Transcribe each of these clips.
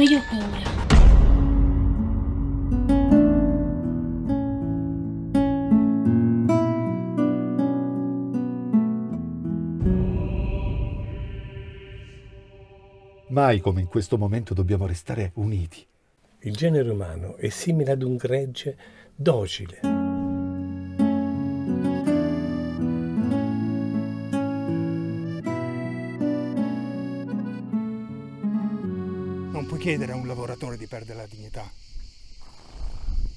Ma io ho paura. Mai come in questo momento dobbiamo restare uniti. Il genere umano è simile ad un gregge docile. Non puoi chiedere a un lavoratore di perdere la dignità.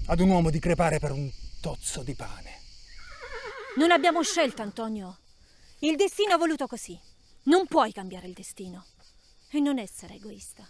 Ad un uomo di crepare per un tozzo di pane. Non abbiamo scelta, Antonio. Il destino ha voluto così. Non puoi cambiare il destino. E non essere egoista.